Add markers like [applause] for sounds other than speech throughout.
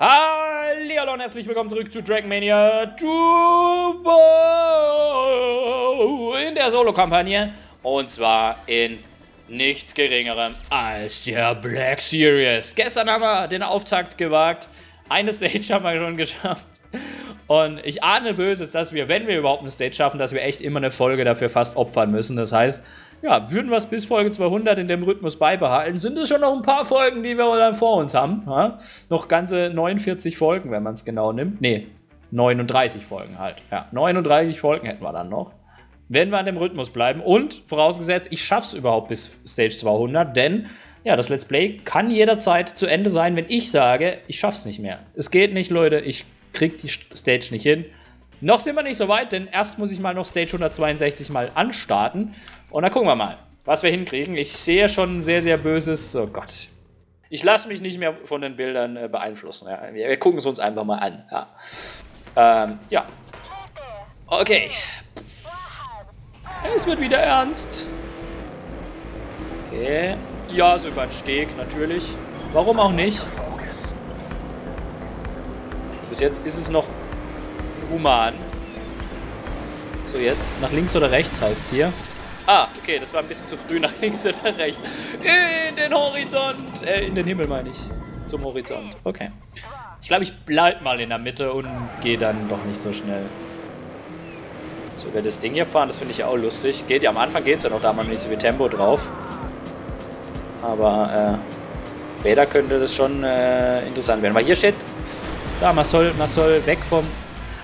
Hallo und herzlich willkommen zurück zu Dragonmania Turbo in der Solo-Kampagne und zwar in nichts geringerem als der Black Series. Gestern haben wir den Auftakt gewagt, eine Stage [laughs] haben wir schon geschafft und ich ahne Böses, dass wir, wenn wir überhaupt eine Stage schaffen, dass wir echt immer eine Folge dafür fast opfern müssen. Das heißt, ja, würden wir es bis Folge 200 in dem Rhythmus beibehalten, sind es schon noch ein paar Folgen, die wir dann vor uns haben. Ja? Noch ganze 49 Folgen, wenn man es genau nimmt. Nee, 39 Folgen halt. Ja, 39 Folgen hätten wir dann noch. Wenn wir an dem Rhythmus bleiben und vorausgesetzt, ich schaff's überhaupt bis Stage 200, denn ja, das Let's Play kann jederzeit zu Ende sein, wenn ich sage, ich schaff's nicht mehr. Es geht nicht, Leute, ich krieg die Stage nicht hin. Noch sind wir nicht so weit, denn erst muss ich mal noch Stage 162 mal anstarten. Und dann gucken wir mal, was wir hinkriegen. Ich sehe schon sehr, sehr böses. Oh Gott. Ich lasse mich nicht mehr von den Bildern äh, beeinflussen. Ja. Wir, wir, gucken es uns einfach mal an. Ja. Ähm, ja. Okay. Es wird wieder ernst. Okay. Ja, so über den Steg, natürlich. Warum auch nicht? Bis jetzt ist es noch human. So, jetzt nach links oder rechts heißt es hier. Ah, okay, das war ein bisschen zu früh [laughs] nach links oder rechts. In den Horizont. Äh, in den Himmel meine ich. Zum Horizont. Okay. Ich glaube, ich bleib mal in der Mitte und gehe dann doch nicht so schnell. So, wir das Ding hier fahren, das finde ich ja auch lustig. Geht ja, am Anfang geht es ja noch, da wir nicht so viel Tempo drauf. Aber, äh, später könnte das schon äh, interessant werden. Weil hier steht, da, man soll, man soll weg vom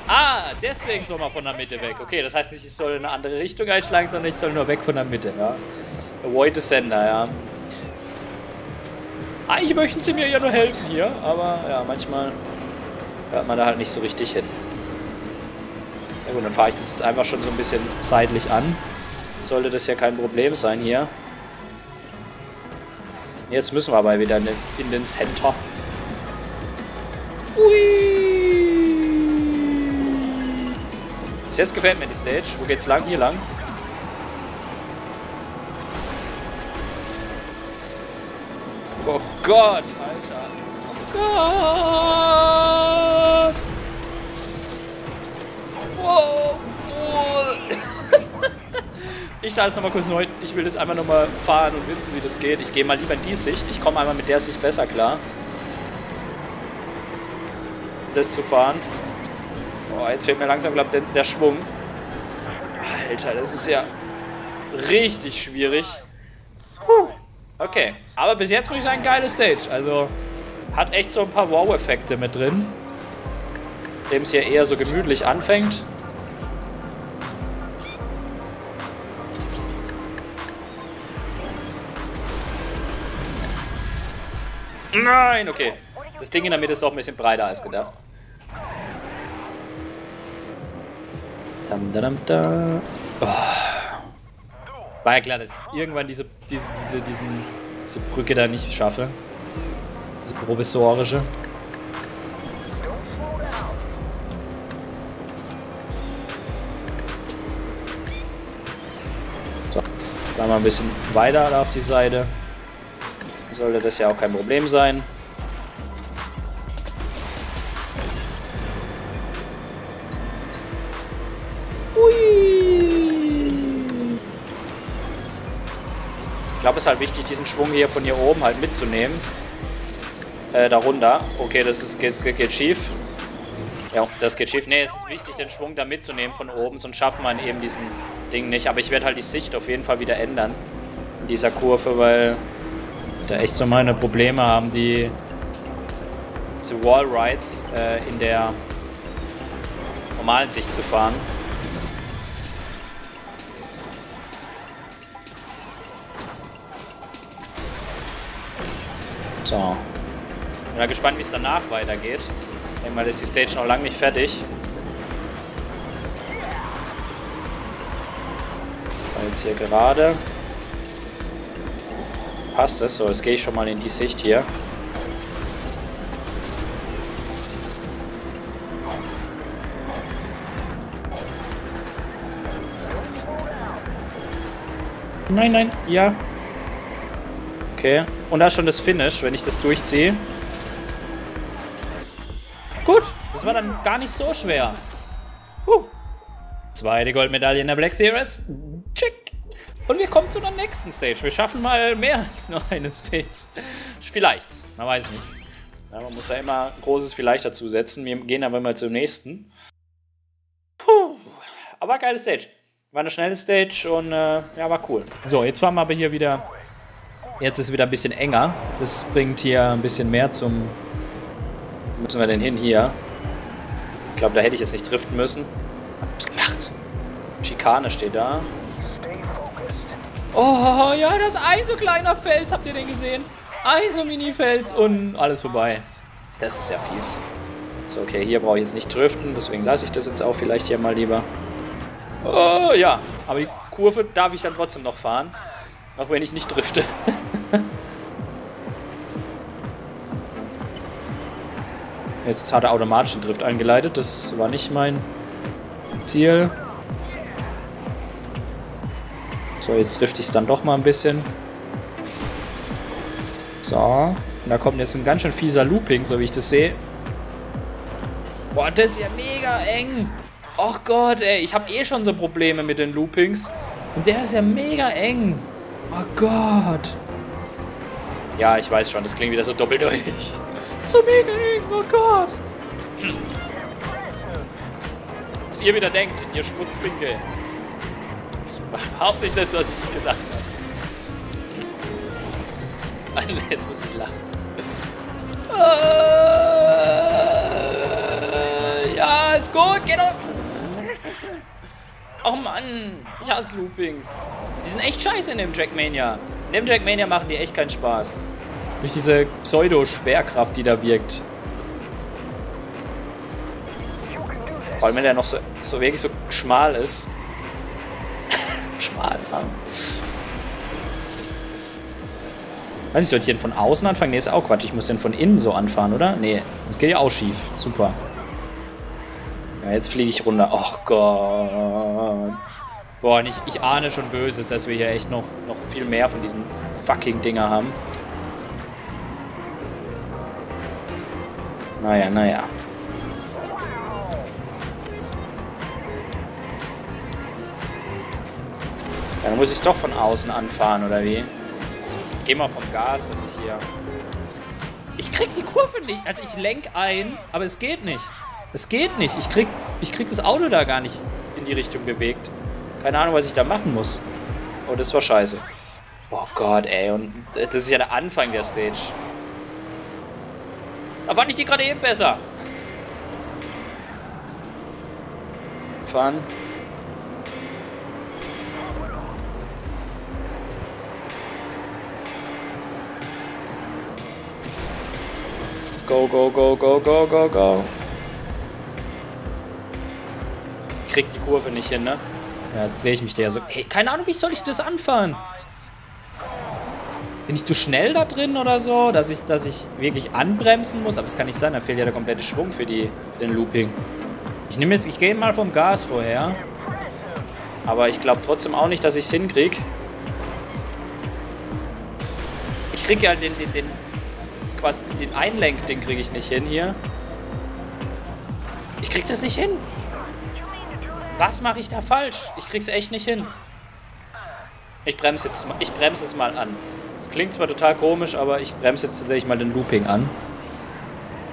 Ah, deswegen soll man von der Mitte weg. Okay, das heißt nicht, ich soll in eine andere Richtung einschlagen, sondern ich soll nur weg von der Mitte, ja. Avoid the Sender, ja. Eigentlich möchten sie mir ja nur helfen hier, aber ja, manchmal hört man da halt nicht so richtig hin. Ja gut, dann fahre ich das jetzt einfach schon so ein bisschen seitlich an. Sollte das ja kein Problem sein hier. Jetzt müssen wir aber wieder in den, in den Center. Ui. Bis jetzt gefällt mir die Stage. Wo geht's lang? Hier lang. Oh Gott, Alter. Oh Gott. Wow. [laughs] ich starte es nochmal kurz neu. Ich will das einfach nochmal fahren und wissen, wie das geht. Ich gehe mal lieber in die Sicht. Ich komme einmal mit der Sicht besser klar. Das zu fahren. Oh, jetzt fehlt mir langsam, glaube ich, der, der Schwung. Alter, das ist ja richtig schwierig. Puh. Okay, aber bis jetzt muss ich sagen, geile Stage. Also hat echt so ein paar Wow-Effekte mit drin. Dem es hier eher so gemütlich anfängt. Nein, okay. Das Ding in der Mitte ist doch ein bisschen breiter als gedacht. Dam, dam, da. Oh. War ja klar, dass ich irgendwann diese, diese, diese, diesen, diese Brücke da nicht schaffe. Diese provisorische. So, dann mal ein bisschen weiter auf die Seite. Sollte das ja auch kein Problem sein. Glaube, es ist halt wichtig, diesen Schwung hier von hier oben halt mitzunehmen. Äh, darunter. Okay, das ist, geht, geht schief. Ja, das geht schief. Ne, es ist wichtig, den Schwung da mitzunehmen von oben, sonst schaffen wir eben diesen Ding nicht. Aber ich werde halt die Sicht auf jeden Fall wieder ändern in dieser Kurve, weil da echt so meine Probleme haben, die diese Wall Rides äh, in der normalen Sicht zu fahren. So. Bin mal gespannt, wie es danach weitergeht. Ich denke mal, ist die Stage noch lange nicht fertig. Jetzt hier gerade. Passt es. So, jetzt gehe ich schon mal in die Sicht hier. Nein, nein, ja. Okay. Und da ist schon das Finish, wenn ich das durchziehe. Gut, das war dann gar nicht so schwer. Huh. Zweite Goldmedaille in der Black Series. Check. Und wir kommen zu der nächsten Stage. Wir schaffen mal mehr [laughs] als nur eine Stage. Vielleicht. Man weiß nicht. Ja, man muss da immer ein großes Vielleicht dazu setzen. Wir gehen aber mal zum nächsten. Puh. Aber geile Stage. War eine schnelle Stage und äh, ja, war cool. So, jetzt waren wir aber hier wieder. Jetzt ist es wieder ein bisschen enger. Das bringt hier ein bisschen mehr zum. Wo müssen wir denn hin hier? Ich glaube, da hätte ich jetzt nicht driften müssen. Hab's gemacht. Schikane steht da. Oh, ja, das ist ein so kleiner Fels. Habt ihr den gesehen? Ein so Mini-Fels und alles vorbei. Das ist ja fies. So, okay, hier brauche ich jetzt nicht driften. Deswegen lasse ich das jetzt auch vielleicht hier mal lieber. Oh, ja. Aber die Kurve darf ich dann trotzdem noch fahren. Auch wenn ich nicht drifte. [laughs] Jetzt hat er automatischen Drift eingeleitet. Das war nicht mein Ziel. So, jetzt trifft ich es dann doch mal ein bisschen. So. Und da kommt jetzt ein ganz schön fieser Looping, so wie ich das sehe. Boah, das ist ja mega eng. Och Gott, ey. Ich habe eh schon so Probleme mit den Loopings. Und der ist ja mega eng. Oh Gott. Ja, ich weiß schon, das klingt wieder so doppeldeutig. So mega eng, oh Gott. Was ihr wieder denkt, ihr Schmutzfinkel. Überhaupt nicht das, was ich gedacht habe. Jetzt muss ich lachen. Äh, ja, ist gut, geht doch. Oh Mann, ich hasse Loopings. Die sind echt scheiße in dem Jackmania. In dem Jackmania machen die echt keinen Spaß. Durch diese Pseudo-Schwerkraft, die da wirkt. Vor allem, wenn der noch so, so wirklich so schmal ist. [laughs] schmal, Mann. Weiß ich, soll ich den von außen anfangen? Nee, ist auch Quatsch. Ich muss den von innen so anfahren, oder? Nee, das geht ja auch schief. Super. Ja, jetzt fliege ich runter. Ach Gott. Boah, ich, ich ahne schon Böses, dass wir hier echt noch, noch viel mehr von diesen fucking Dinger haben. Naja, naja. Dann muss ich doch von außen anfahren, oder wie? Ich geh mal vom Gas, dass ich hier... Ich krieg die Kurve nicht. Also ich lenk ein, aber es geht nicht. Es geht nicht. Ich krieg, ich krieg das Auto da gar nicht in die Richtung bewegt. Keine Ahnung, was ich da machen muss. Oh, das war scheiße. Oh Gott, ey. Und das ist ja der Anfang der Stage. Da fand ich die gerade eben besser. Fahren. Go, go, go, go, go, go, go. krieg die Kurve nicht hin, ne? Ja, jetzt drehe ich mich da ja so. Hey, keine Ahnung, wie soll ich das anfahren? Bin ich zu schnell da drin oder so, dass ich, dass ich wirklich anbremsen muss? Aber das kann nicht sein, da fehlt ja der komplette Schwung für, die, den Looping. Ich nehme jetzt, ich gehe mal vom Gas vorher. Aber ich glaube trotzdem auch nicht, dass ich es hinkriege. Ich kriege ja den, den, den, quasi den Einlenk, den kriege ich nicht hin hier. Ich krieg das nicht hin. Was mache ich da falsch? Ich krieg's echt nicht hin. Ich bremse jetzt ich bremse es mal an. Das klingt zwar total komisch, aber ich bremse jetzt tatsächlich mal den Looping an.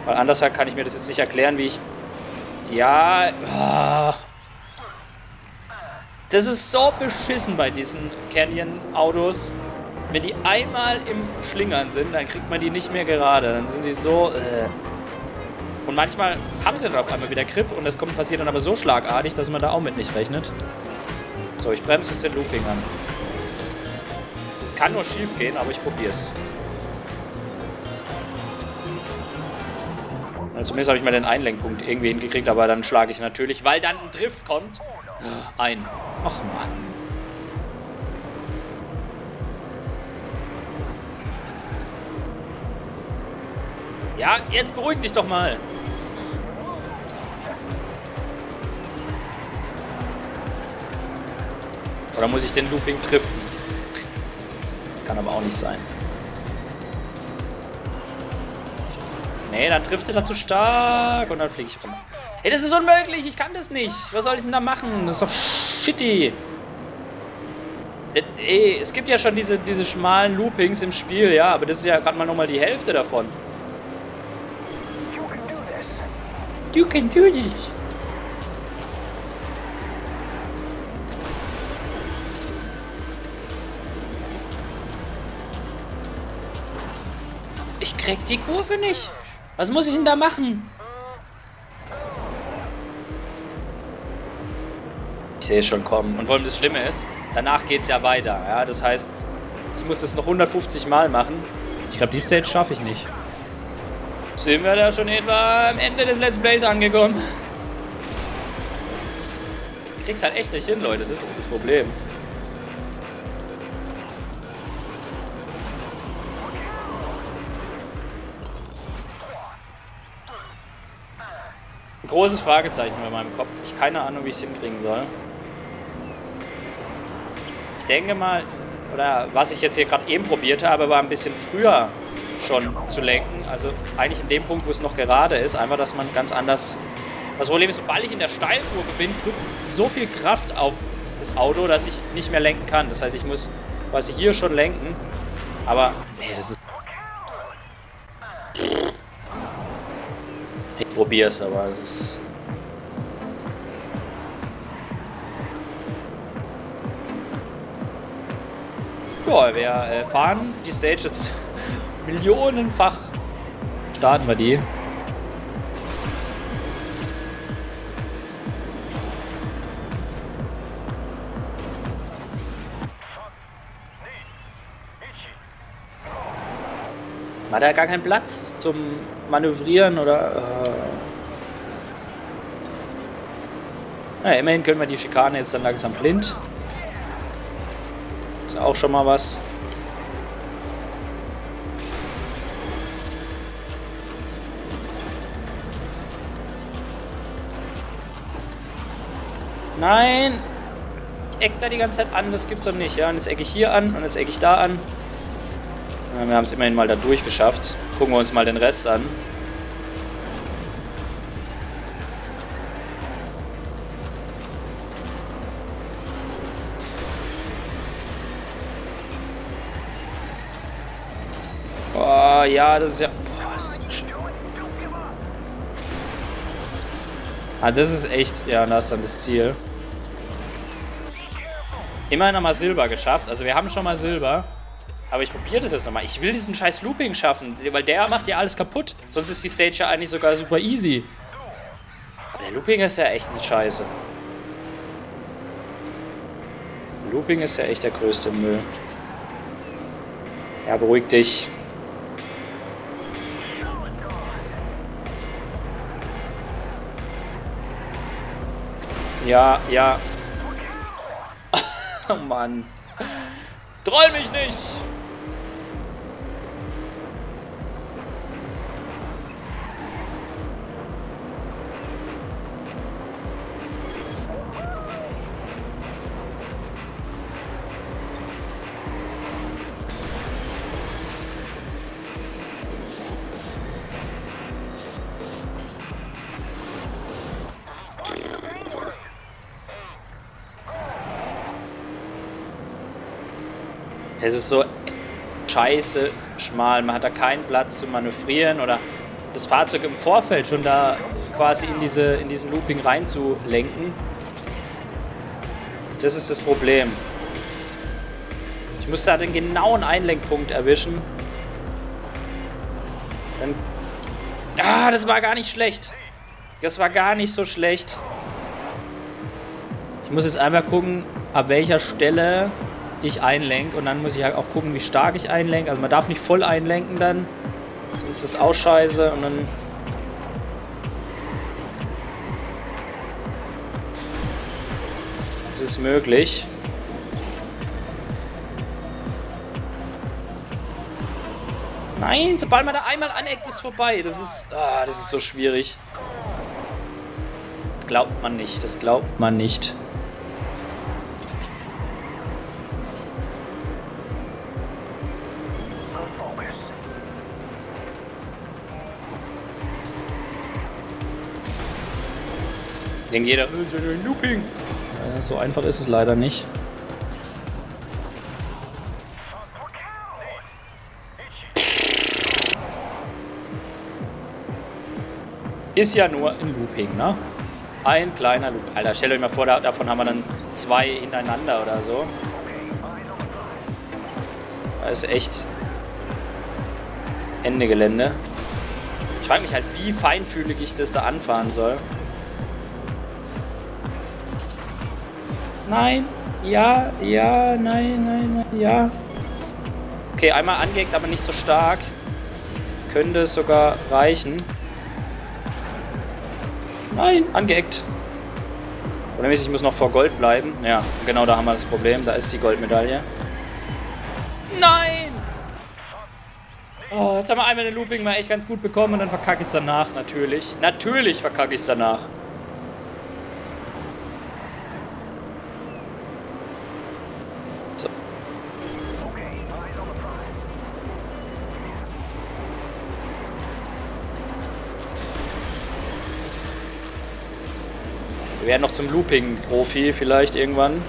Weil anders kann ich mir das jetzt nicht erklären, wie ich... Ja... Oh. Das ist so beschissen bei diesen Canyon-Autos. Wenn die einmal im Schlingern sind, dann kriegt man die nicht mehr gerade. Dann sind die so... Äh. Und manchmal haben sie dann auf einmal wieder Grip und das passiert dann aber so schlagartig, dass man da auch mit nicht rechnet. So, ich bremse jetzt den Looping an. Das kann nur schief gehen, aber ich probiere es. Also zumindest habe ich mal den Einlenkpunkt irgendwie hingekriegt, aber dann schlage ich natürlich, weil dann ein Drift kommt, ein. Ach man. Ja, jetzt beruhig dich doch mal. Oder muss ich den Looping driften? Kann aber auch nicht sein. Nee, dann trifft er da zu stark und dann fliege ich rum. Ey, das ist unmöglich. Ich kann das nicht. Was soll ich denn da machen? Das ist doch shitty. Das, ey, es gibt ja schon diese, diese schmalen Loopings im Spiel, ja, aber das ist ja gerade mal nochmal die Hälfte davon. You can do this. Ich krieg die Kurve nicht. Was muss ich denn da machen? Ich sehe es schon kommen. Und vor allem das Schlimme ist, danach geht es ja weiter. Ja, das heißt, ich muss das noch 150 Mal machen. Ich glaube, die Stage schaffe ich nicht. Sind wir da schon etwa am Ende des Let's Plays angekommen? Ich krieg's halt echt nicht hin, Leute. Das ist das Problem. Großes Fragezeichen bei meinem Kopf. Ich keine Ahnung, wie ich es hinkriegen soll. Ich denke mal, oder was ich jetzt hier gerade eben probiert habe, war ein bisschen früher schon zu lenken. Also eigentlich in dem Punkt, wo es noch gerade ist. Einfach, dass man ganz anders... Das Problem ist, sobald ich in der Steilkurve bin, drückt so viel Kraft auf das Auto, dass ich nicht mehr lenken kann. Das heißt, ich muss quasi hier schon lenken. Aber, nee, das ist... probier's, aber es ist... Ja, wir äh, fahren die Stage jetzt [laughs] millionenfach. Starten wir die. Man hat ja gar keinen Platz zum Manövrieren oder... Äh ja, immerhin können wir die Schikane jetzt dann langsam blind. Ist auch schon mal was. Nein! Ich eck da die ganze Zeit an, das gibt's doch nicht. Ja, und jetzt ecke ich hier an und jetzt ecke ich da an. Ja, wir haben es immerhin mal da durchgeschafft. Gucken wir uns mal den Rest an. Das ist ja... Boah, ist das schön. Also das ist echt... Ja, da ist dann das Ziel. Immerhin haben wir Silber geschafft. Also wir haben schon mal Silber. Aber ich probiere das jetzt nochmal. Ich will diesen scheiß Looping schaffen, weil der macht ja alles kaputt. Sonst ist die Stage ja eigentlich sogar super easy. Der Looping ist ja echt nicht scheiße. Looping ist ja echt der größte Müll. Ja, beruhig dich. Ja, ja. [laughs] oh Mann. Troll mich nicht! Es ist so scheiße schmal. Man hat da keinen Platz zu manövrieren oder das Fahrzeug im Vorfeld schon da quasi in, diese, in diesen Looping reinzulenken. Das ist das Problem. Ich muss da den genauen Einlenkpunkt erwischen. Dann. Ah, das war gar nicht schlecht. Das war gar nicht so schlecht. Ich muss jetzt einmal gucken, ab welcher Stelle ich einlenke. Und dann muss ich halt auch gucken, wie stark ich einlenke. Also man darf nicht voll einlenken dann. Sonst ist das auch scheiße. Und dann... Ist möglich. Nein, sobald man da einmal aneckt, ist vorbei. Das ist, ah, das ist so schwierig. Das glaubt man nicht. Das glaubt man nicht. Denkt jeder, oh, ist ja nur ein Looping. So einfach ist es leider nicht. Ist ja nur ein Looping, ne? Ein kleiner Loop. Alter, stellt euch mal vor, davon haben wir dann zwei hintereinander oder so. Das ist echt Ende Gelände. Ich frage mich halt, wie feinfühlig ich das da anfahren soll. Nein, ja, ja, nein, nein, nein, ja. Okay, einmal angeeckt, aber nicht so stark. Könnte es sogar reichen. Nein, angeeckt. Oder mäßig, ich muss noch vor Gold bleiben. Ja, genau da haben wir das Problem. Da ist die Goldmedaille. Nein! Oh, jetzt haben wir einmal den Looping mal echt ganz gut bekommen und dann verkacke ich es danach, natürlich. Natürlich verkacke ich es danach. Wir werden noch zum Looping-Profi vielleicht irgendwann.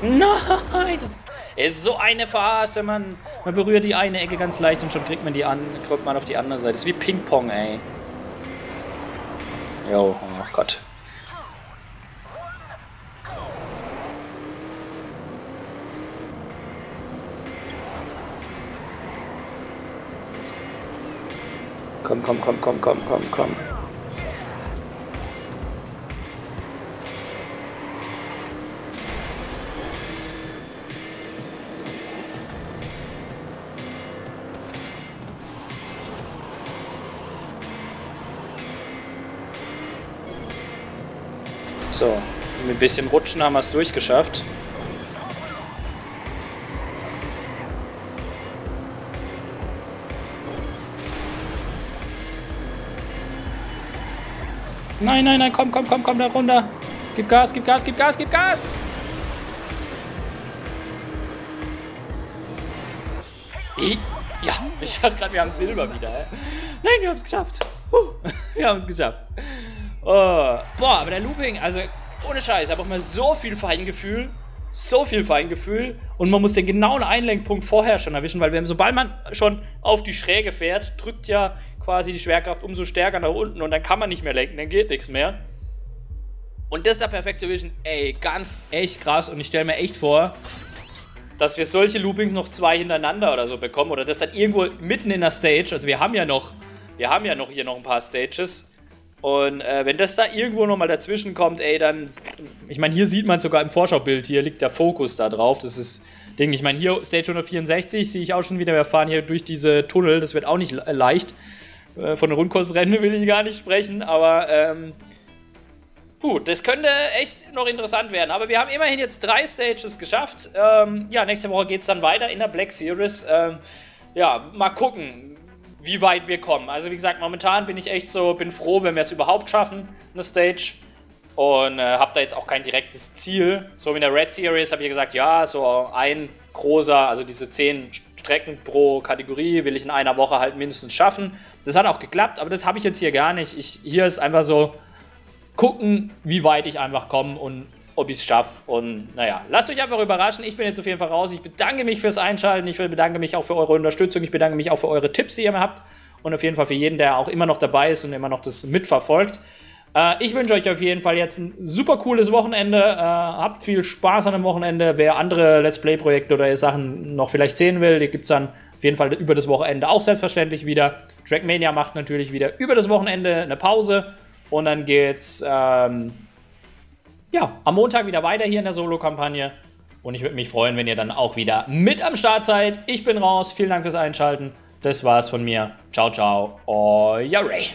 Nein, das ist so eine Verarsche, man. Man berührt die eine Ecke ganz leicht und schon kriegt man die an, kommt man auf die andere Seite. Das ist wie Ping-Pong, ey. Jo, ach Gott. Komm, komm, komm, komm, komm, komm, komm. Mit ein bisschen Rutschen haben wir es durchgeschafft. Nein, nein, nein, komm, komm, komm, komm da runter. Gib Gas, gib Gas, gib Gas, gib Gas. ja, ich dachte gerade, wir haben Silber wieder. Nein, wir haben es geschafft. wir haben es geschafft. Oh. Boah, aber der Looping, also ohne Scheiß, einfach mal so viel Feingefühl. So viel Feingefühl. Und man muss den genauen Einlenkpunkt vorher schon erwischen, weil sobald man schon auf die Schräge fährt, drückt ja quasi die Schwerkraft umso stärker nach unten und dann kann man nicht mehr lenken, dann geht nichts mehr. Und das da perfekt zu erwischen, ey, ganz echt krass. Und ich stelle mir echt vor, dass wir solche Loopings noch zwei hintereinander oder so bekommen oder das dann irgendwo mitten in der Stage, also wir haben ja noch, wir haben ja noch hier noch ein paar Stages, und äh, wenn das da irgendwo nochmal dazwischen kommt, ey, dann. Ich meine, hier sieht man sogar im Vorschaubild, hier liegt der Fokus da drauf. Das ist Ding. Ich meine, hier Stage 164 sehe ich auch schon wieder. Wir fahren hier durch diese Tunnel. Das wird auch nicht leicht. Äh, von den Rundkursrennen will ich gar nicht sprechen, aber. Ähm, Gut, das könnte echt noch interessant werden. Aber wir haben immerhin jetzt drei Stages geschafft. Ähm, ja, nächste Woche geht es dann weiter in der Black Series. Ähm, ja, mal gucken wie weit wir kommen. Also wie gesagt, momentan bin ich echt so, bin froh, wenn wir es überhaupt schaffen, eine Stage. Und äh, habe da jetzt auch kein direktes Ziel. So wie in der Red Series habe ich gesagt, ja, so ein großer, also diese zehn Strecken pro Kategorie will ich in einer Woche halt mindestens schaffen. Das hat auch geklappt, aber das habe ich jetzt hier gar nicht. Ich, hier ist einfach so gucken, wie weit ich einfach komme und ob ich es schaffe. Und naja, lasst euch einfach überraschen. Ich bin jetzt auf jeden Fall raus. Ich bedanke mich fürs Einschalten. Ich bedanke mich auch für eure Unterstützung. Ich bedanke mich auch für eure Tipps, die ihr mir habt. Und auf jeden Fall für jeden, der auch immer noch dabei ist und immer noch das mitverfolgt. Äh, ich wünsche euch auf jeden Fall jetzt ein super cooles Wochenende. Äh, habt viel Spaß an dem Wochenende. Wer andere Let's Play-Projekte oder Sachen noch vielleicht sehen will, die gibt es dann auf jeden Fall über das Wochenende auch selbstverständlich wieder. Trackmania macht natürlich wieder über das Wochenende eine Pause. Und dann geht's ähm, ja, am Montag wieder weiter hier in der Solo-Kampagne. Und ich würde mich freuen, wenn ihr dann auch wieder mit am Start seid. Ich bin raus. Vielen Dank fürs Einschalten. Das war's von mir. Ciao, ciao. Euer Ray.